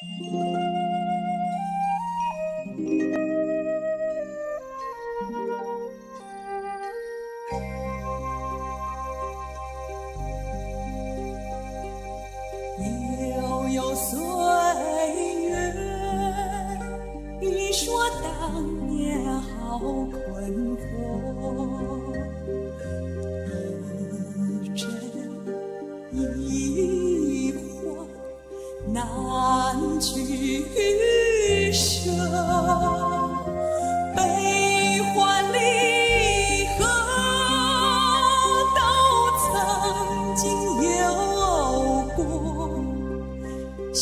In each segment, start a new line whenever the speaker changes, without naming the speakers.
悠悠岁月，你说当年好困惑，一真一幻难取舍，悲欢离合都曾经有过，这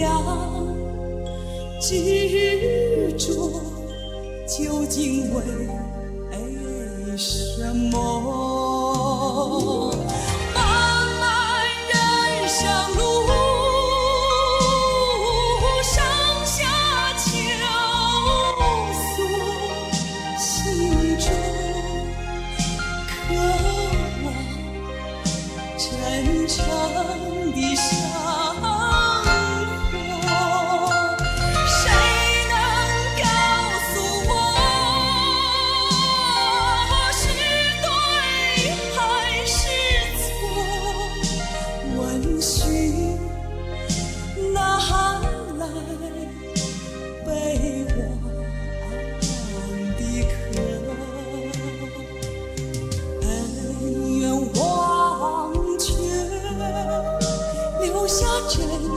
样执着究竟为什么？生的伤下坠